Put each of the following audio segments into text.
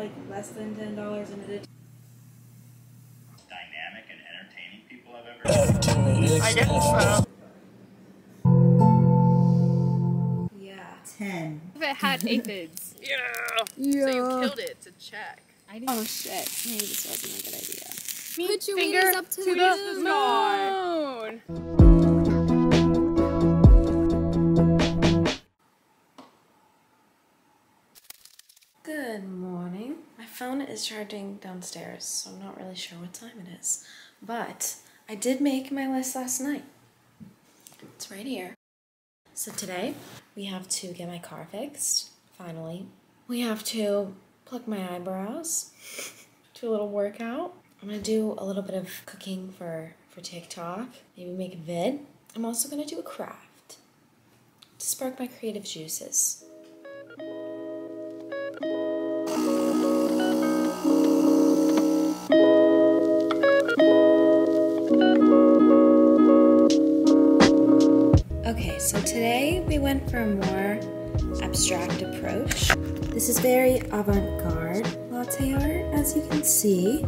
like less than ten dollars and it dynamic and entertaining people I've ever I guess so. Yeah. Ten. If it had aphids. yeah. Yeah. So you killed it to check. Oh shit. Maybe this wasn't a good idea. Put your fingers up to the moon. Good morning. My phone is charging downstairs, so I'm not really sure what time it is. But I did make my list last night. It's right here. So today we have to get my car fixed, finally. We have to pluck my eyebrows, do a little workout. I'm gonna do a little bit of cooking for, for TikTok, maybe make a vid. I'm also gonna do a craft to spark my creative juices. Okay, so today we went for a more abstract approach. This is very avant garde latte art, as you can see.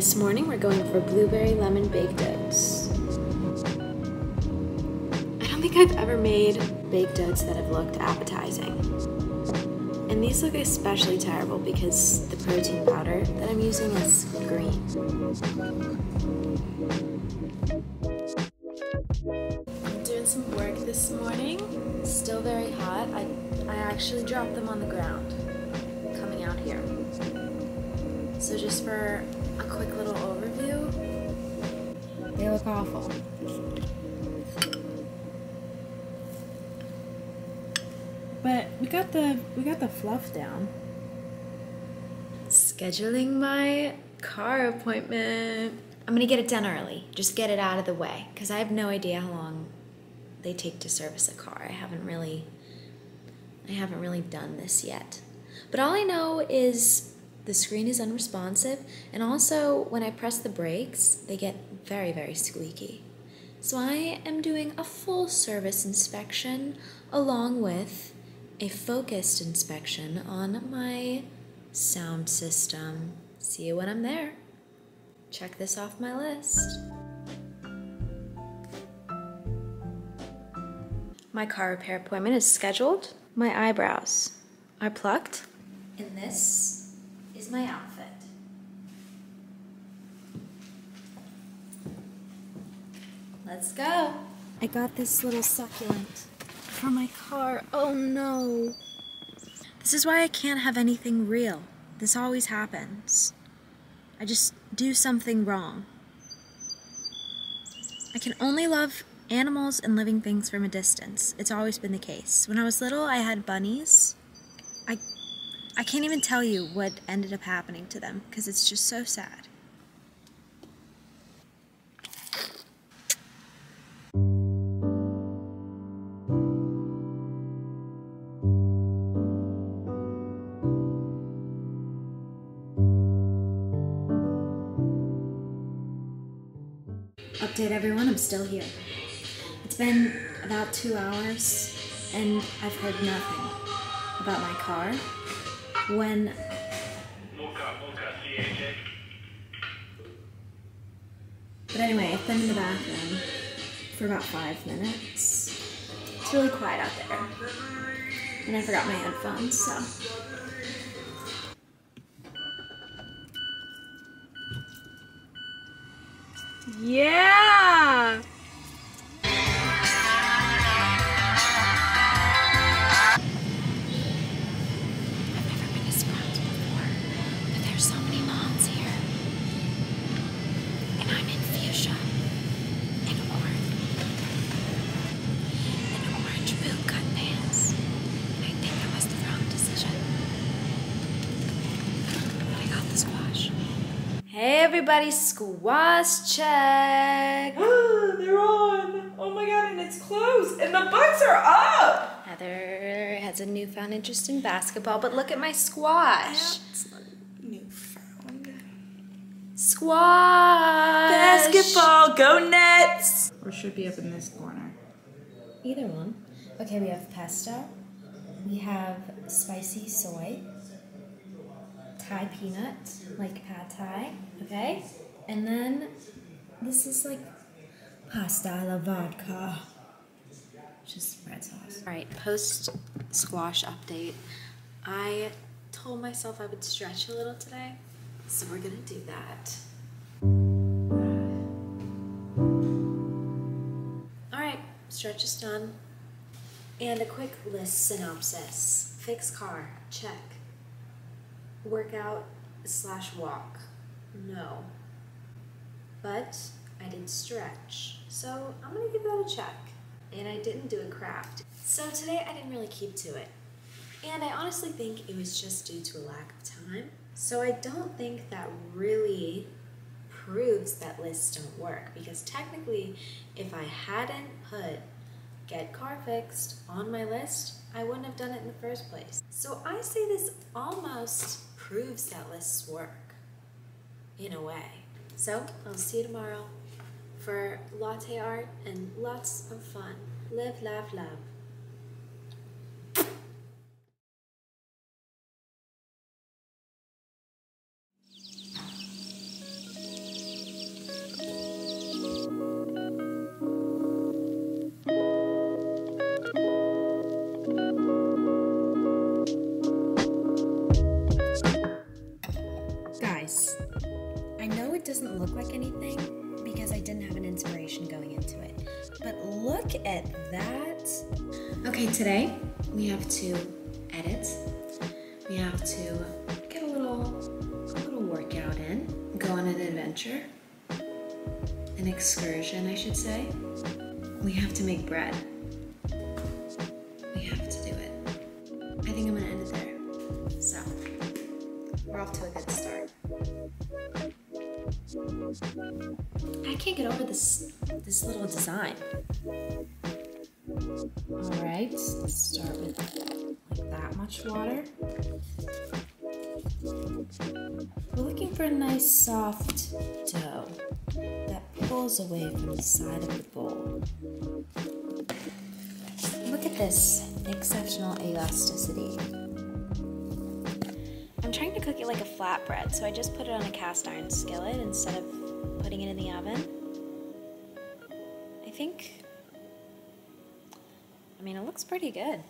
This morning we're going for blueberry lemon baked oats. I don't think I've ever made baked oats that have looked appetizing. And these look especially terrible because the protein powder that I'm using is green. I'm doing some work this morning. Still very hot. I, I actually dropped them on the ground coming out here. So just for a quick little overview, they look awful. But we got the we got the fluff down. Scheduling my car appointment. I'm gonna get it done early. Just get it out of the way. Because I have no idea how long they take to service a car. I haven't really I haven't really done this yet. But all I know is the screen is unresponsive and also when I press the brakes, they get very, very squeaky. So I am doing a full service inspection along with a focused inspection on my sound system. See you when I'm there. Check this off my list. My car repair appointment is scheduled. My eyebrows are plucked. In this my outfit. Let's go. I got this little succulent for my car. Oh no. This is why I can't have anything real. This always happens. I just do something wrong. I can only love animals and living things from a distance. It's always been the case. When I was little, I had bunnies. I can't even tell you what ended up happening to them because it's just so sad. Update everyone, I'm still here. It's been about two hours and I've heard nothing about my car. When But anyway, I've been in the bathroom for about five minutes. It's really quiet out there. And I forgot my headphones, so. Yeah. Hey everybody, squash check! They're on. Oh my god, and it's closed, and the bucks are up. Heather has a newfound interest in basketball, but look at my squash. It's newfound. Squash. Basketball, go Nets! Or should be up in this corner. Either one. Okay, we have pesto. We have spicy soy. Thai peanut, like pad thai. Okay? And then this is like pasta alla vodka. Just red sauce. Alright, post squash update. I told myself I would stretch a little today, so we're gonna do that. Alright, stretch is done. And a quick list synopsis. Fix car, check. Workout slash walk, no. But I did stretch, so I'm gonna give that a check. And I didn't do a craft. So today I didn't really keep to it. And I honestly think it was just due to a lack of time. So I don't think that really proves that lists don't work because technically, if I hadn't put get car fixed on my list, I wouldn't have done it in the first place. So I say this almost proves that lists work in a way. So I'll see you tomorrow for latte art and lots of fun. Live, laugh, love. Have to edit. We have to get a little a little workout in, go on an adventure. An excursion, I should say. We have to make bread. We have to do it. I think I'm gonna end it there. So, we're off to a good start. I can't get over this this little design. All right, let's start with like that much water. We're looking for a nice soft dough that pulls away from the side of the bowl. Look at this exceptional elasticity. I'm trying to cook it like a flatbread, so I just put it on a cast iron skillet instead of putting it in the oven. I think. I mean, it looks pretty good.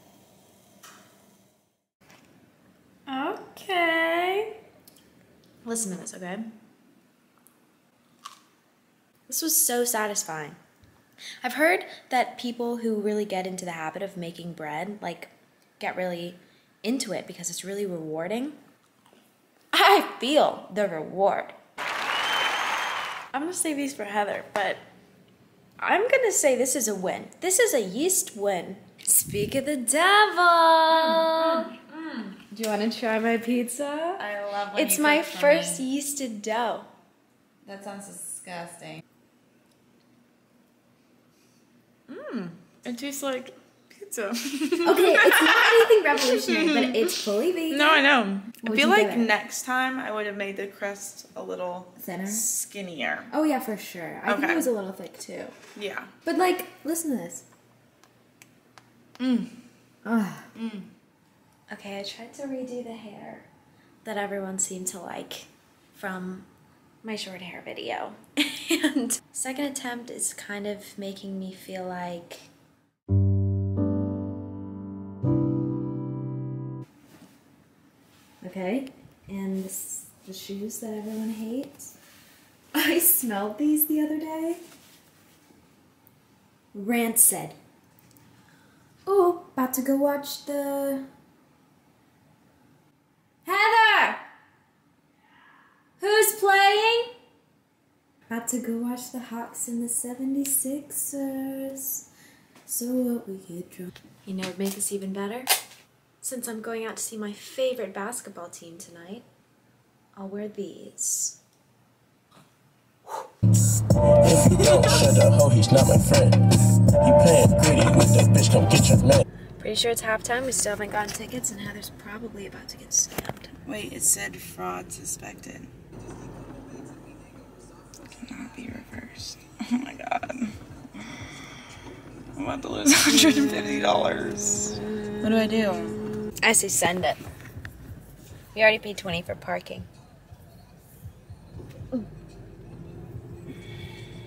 Okay. Listen to this, okay? This was so satisfying. I've heard that people who really get into the habit of making bread, like, get really into it because it's really rewarding. I feel the reward. I'm gonna save these for Heather, but I'm gonna say this is a win. This is a yeast win. Speak of the devil. Do you want to try my pizza? I love when It's you my first me. yeasted dough. That sounds disgusting. Mmm. it tastes like pizza. Okay, it's not anything revolutionary, but it's fully vegan. no, I know. I What'd feel like next time I would have made the crust a little Thinner? skinnier. Oh yeah, for sure. I think it was a little thick too. Yeah. But like, listen to this. Mm. Ah, Okay, I tried to redo the hair that everyone seemed to like from my short hair video. and second attempt is kind of making me feel like okay. And this, the shoes that everyone hates. I smelled these the other day. Rancid. Oh, about to go watch the. Heather! Who's playing? About to go watch the Hawks and the 76ers. So what we get drunk. You know, make this even better. Since I'm going out to see my favorite basketball team tonight, I'll wear these. If you don't shut up, ho, he's not my friend. You playing greedy with the bitch, come get your man. Pretty sure it's halftime. We still haven't gotten tickets, and Heather's probably about to get scammed. Wait, it said fraud suspected. Cannot be reversed. Oh my god. I'm about to lose $150. What do I do? I say send it. We already paid 20 for parking.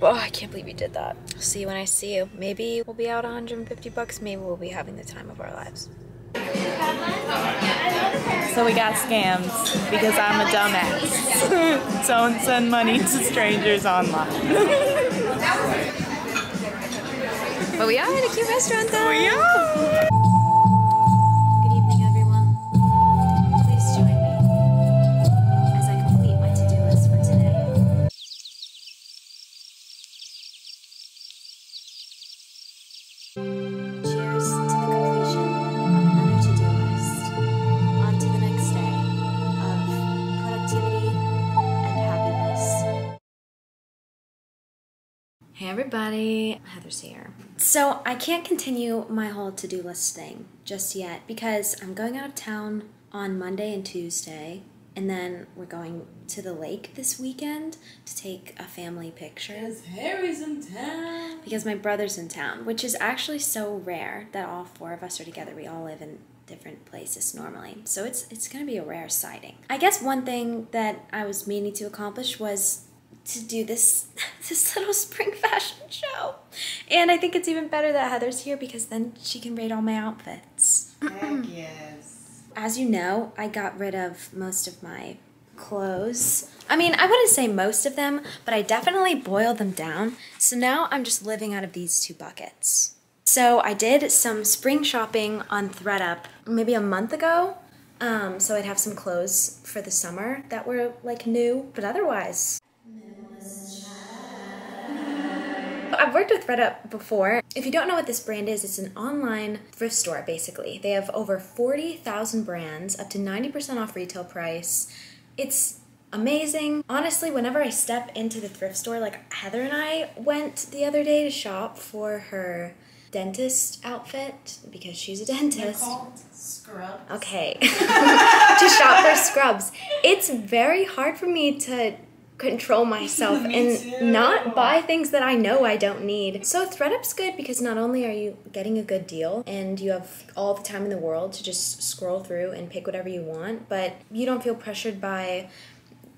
Oh, I can't believe you did that. See you when I see you. Maybe we'll be out 150 bucks. Maybe we'll be having the time of our lives. So we got scammed because I'm a dumbass. Don't send money to strangers online. But we are at a cute restaurant though. We are. Hey everybody, Heather's here. So I can't continue my whole to-do list thing just yet because I'm going out of town on Monday and Tuesday, and then we're going to the lake this weekend to take a family picture. Because Harry's in town. Because my brother's in town, which is actually so rare that all four of us are together. We all live in different places normally. So it's it's going to be a rare sighting. I guess one thing that I was meaning to accomplish was to do this this little spring fashion show. And I think it's even better that Heather's here because then she can rate all my outfits. Heck yes. As you know, I got rid of most of my clothes. I mean, I wouldn't say most of them, but I definitely boiled them down. So now I'm just living out of these two buckets. So I did some spring shopping on thredUP maybe a month ago. Um, so I'd have some clothes for the summer that were like new, but otherwise. I've worked with thredUP before. If you don't know what this brand is, it's an online thrift store basically. They have over 40,000 brands, up to 90% off retail price. It's amazing. Honestly, whenever I step into the thrift store, like Heather and I went the other day to shop for her dentist outfit because she's a dentist. Scrubs. Okay. to shop for scrubs. It's very hard for me to control myself and not buy things that I know I don't need. So thredUP's good because not only are you getting a good deal and you have all the time in the world to just scroll through and pick whatever you want, but you don't feel pressured by,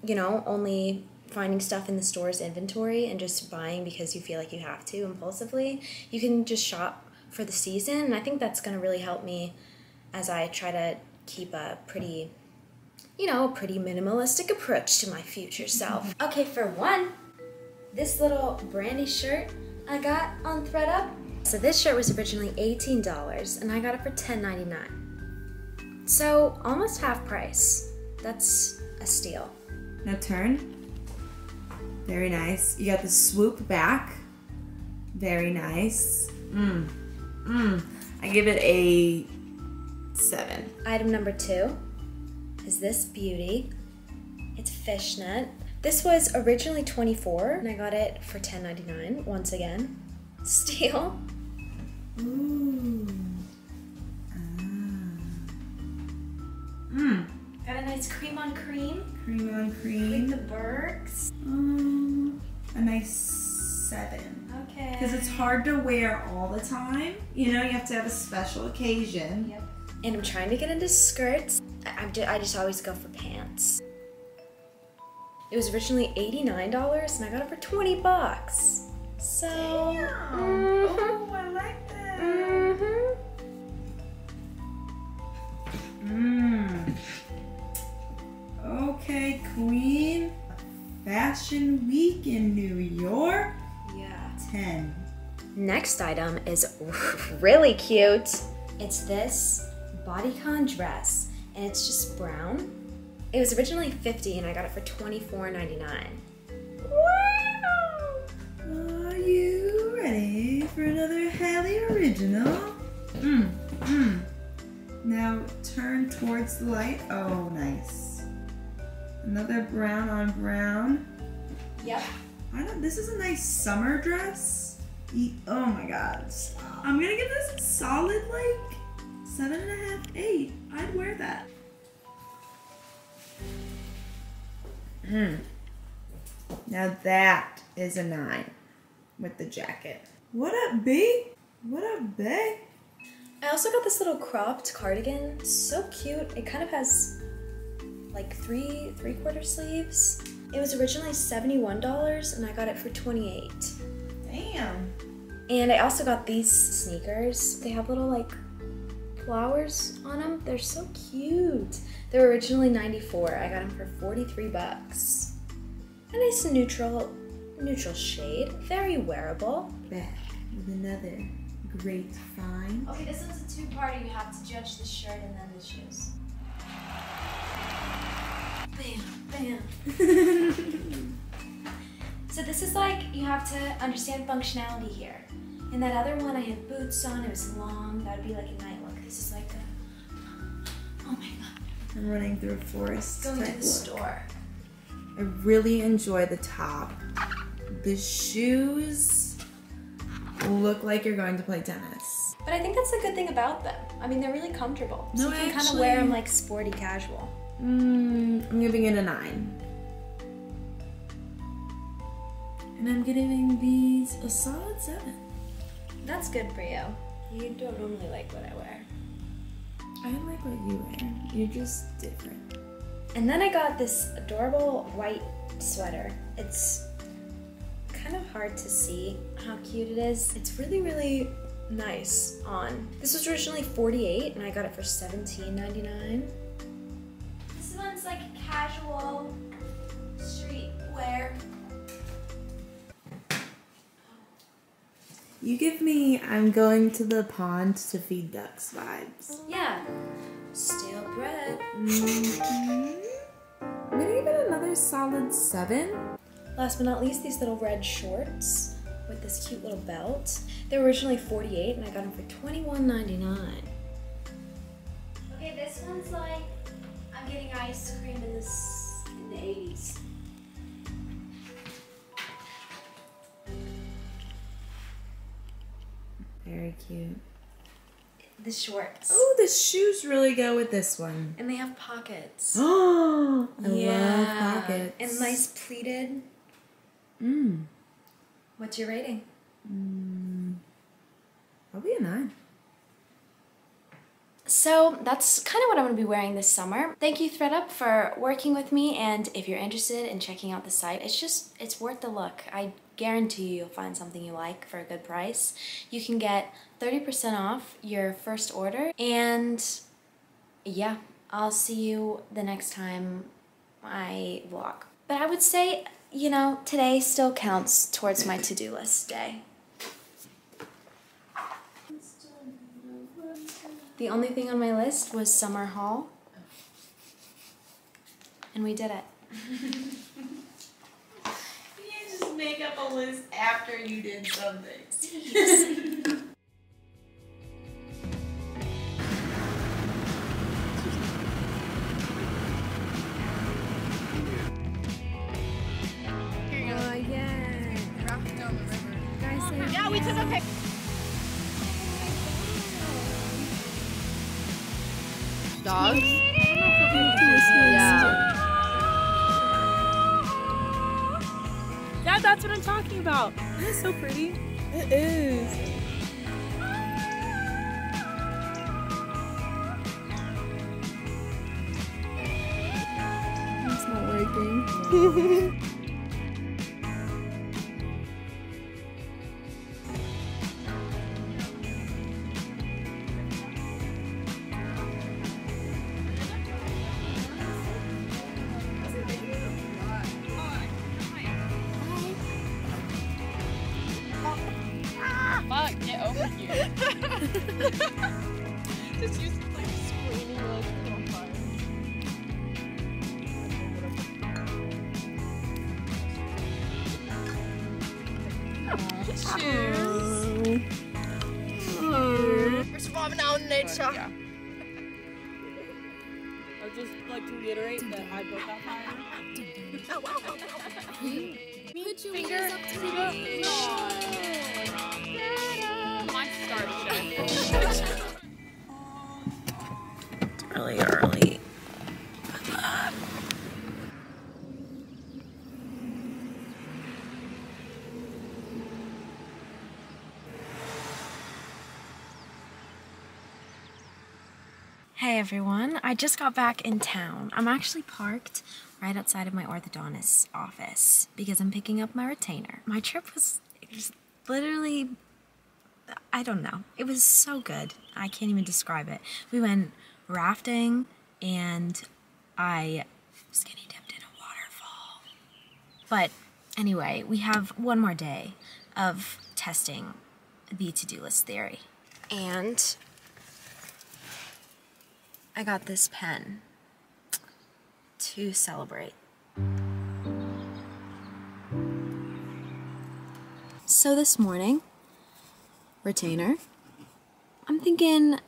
you know, only finding stuff in the store's inventory and just buying because you feel like you have to impulsively. You can just shop for the season, and I think that's going to really help me as I try to keep a pretty, you know, a pretty minimalistic approach to my future self. Okay, for one, this little brandy shirt I got on thredUP. So this shirt was originally $18 and I got it for $10.99. So almost half price. That's a steal. Now turn. Very nice. You got the swoop back. Very nice. Mmm. Mmm. I give it a seven. Item number two is this beauty. It's fishnet. This was originally 24 and I got it for 10.99 once again. Steal. Ooh. Mmm. Got a nice cream on cream Cream on cream. with cream. the Bergs. Um, a nice seven. Okay. Because it's hard to wear all the time. You know, you have to have a special occasion. Yep. And I'm trying to get into skirts. I, I'm I just always go for pants. It was originally $89 and I got it for 20 bucks. So, Oh, I like that. mhm. Mmm. Okay, Queen. Fashion Week in New York. Yeah. 10. Next item is really cute. It's this bodycon dress, and it's just brown. It was originally 50 and I got it for $24.99. Are you ready for another Halle original? Mmm, mmm. Now turn towards the light. Oh, nice. Another brown on brown. Yep. I don't, this is a nice summer dress. E- Oh my god. I'm gonna give this a solid like seven and a half, eight. I'd wear that. Hmm. Now that is a nine with the jacket. What up, B? What up, B? I also got this little cropped cardigan. So cute. It kind of has like three three quarter sleeves. It was originally $71 and I got it for 28. Damn. And I also got these sneakers. They have little like flowers on them. They're so cute. They were originally 94. I got them for 43 bucks. A nice neutral neutral shade. Very wearable. Back with another great find. Okay, this is a two-parter. You have to judge the shirt and then the shoes. Bam, bam. so this is like you have to understand functionality here. In that other one, I had boots on. It was long. That would be like a night look. This is like a. Oh my god. I'm running through a forest Going to the look. store. I really enjoy the top. The shoes look like you're going to play tennis. But I think that's the good thing about them. I mean, they're really comfortable. So No, you can kind of wear them like sporty casual. Mm, I'm giving it a nine. And I'm giving these a solid seven. That's good for you. You don't normally like what I wear. I like what you wear. You're just different. And then I got this adorable white sweater. It's kind of hard to see how cute it is. It's really, really nice on. This was originally 48 and I got it for $17.99. This one's like casual street wear. You give me I'm going to the pond to feed ducks vibes. Yeah. Stale bread. I'm gonna give it another solid seven. Last but not least, these little red shorts with this cute little belt. They were originally 48 and I got them for $21.99. Okay, this one's like I'm getting ice cream in this in the 80s. Very cute. The shorts. Oh, the shoes really go with this one. And they have pockets. Oh, I love pockets. And nice pleated. Mm. What's your rating? Probably a nine. So that's kind of what I'm going to be wearing this summer. Thank you thredUP for working with me and if you're interested in checking out the site, it's just, it's worth the look. I guarantee you you'll find something you like for a good price. You can get 30% off your first order and yeah, I'll see you the next time I vlog. But I would say, you know, today still counts towards my to-do list day. The only thing on my list was summer haul. And we did it. Make up a list after you did something. about. It's so pretty. It is. It's not working. to everyone. I just got back in town. I'm actually parked right outside of my orthodontist's office because I'm picking up my retainer. My trip was, was literally I don't know. It was so good. I can't even describe it. We went rafting and I getting dipped in a waterfall. But anyway, we have one more day of testing the to-do list theory. And I got this pen to celebrate. So this morning, retainer, I'm thinking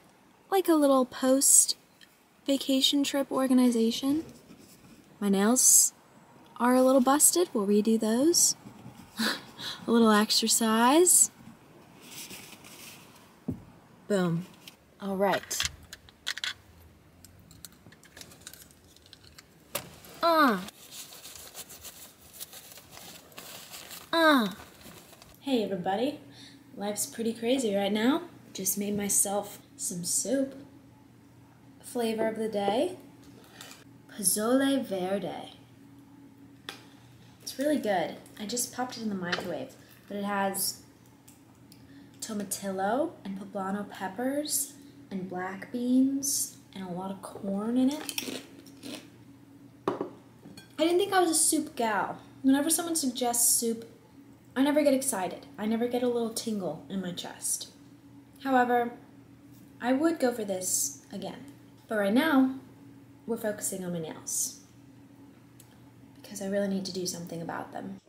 like a little post vacation trip organization. My nails are a little busted. We'll redo those. a little exercise. Boom. All right. Uh. Uh. Hey, everybody. Life's pretty crazy right now. Just made myself some soup. Flavor of the day Pozole Verde. It's really good. I just popped it in the microwave, but it has tomatillo and poblano peppers and black beans and a lot of corn in it. I didn't think I was a soup gal. Whenever someone suggests soup, I never get excited. I never get a little tingle in my chest. However, I would go for this again. But right now, we're focusing on my nails. Because I really need to do something about them.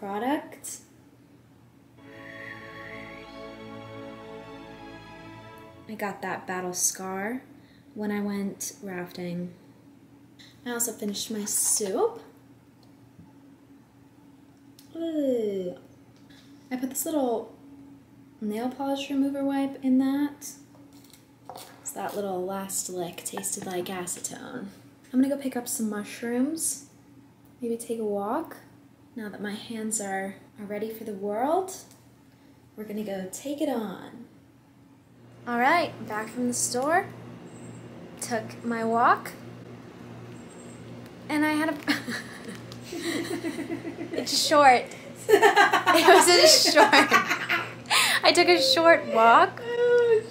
Product. I got that battle scar when I went rafting. I also finished my soup. I put this little nail polish remover wipe in that. So that little last lick tasted like acetone. I'm gonna go pick up some mushrooms, maybe take a walk. Now that my hands are, are ready for the world, we're gonna go take it on. All right, back from the store. Took my walk. And I had a. it's short. It was a short. I took a short walk,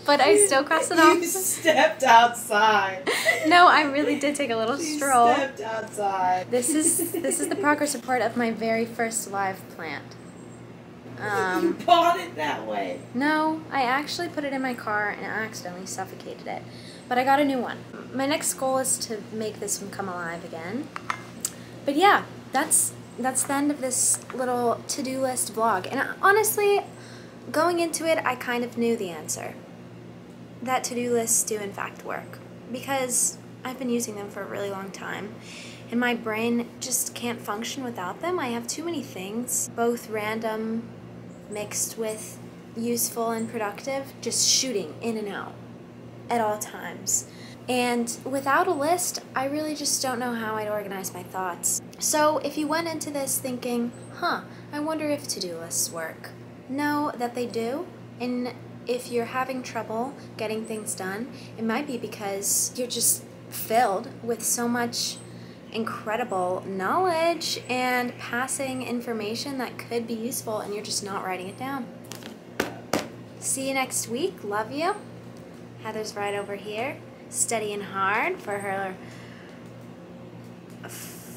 but I still crossed it off. You stepped outside. No, I really did take a little You stroll. stepped outside. This is this is the progress report of my very first live plant. you Um, bought it that way. no, I actually put it in my car and accidentally suffocated it. But I got a new one. My next goal is to make this one come alive again. But yeah, that's that's the end of this little to-do list vlog. And honestly, going into it, I kind of knew the answer. That to-do lists do in fact work because I've been using them for a really long time. And my brain just can't function without them. I have too many things, both random mixed with useful and productive, just shooting in and out at all times. And without a list, I really just don't know how I'd organize my thoughts. So if you went into this thinking, huh, I wonder if to do lists work, know that they do. And if you're having trouble getting things done, it might be because you're just filled with so much incredible knowledge and passing information that could be useful and you're just not writing it down. See you next week. Love you. Heather's right over here, studying hard for her.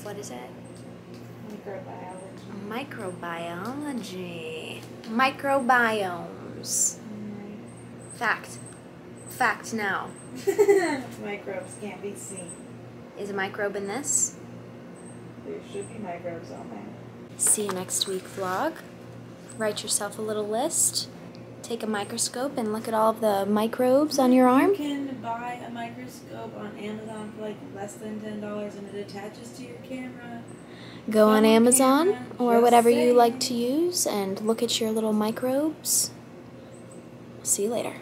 What is it? Microbiology. Microbiology. Microbiomes. Fact. Fact now. Microbes can't be seen. Is a microbe in this? There should be microbes on there. See you next week, vlog. Write yourself a little list. Take a microscope and look at all of the microbes on your arm. You can buy a microscope on Amazon for like less than ten dollars, and it attaches to your camera. Go on Phone Amazon camera, or whatever you like to use and look at your little microbes. See you later.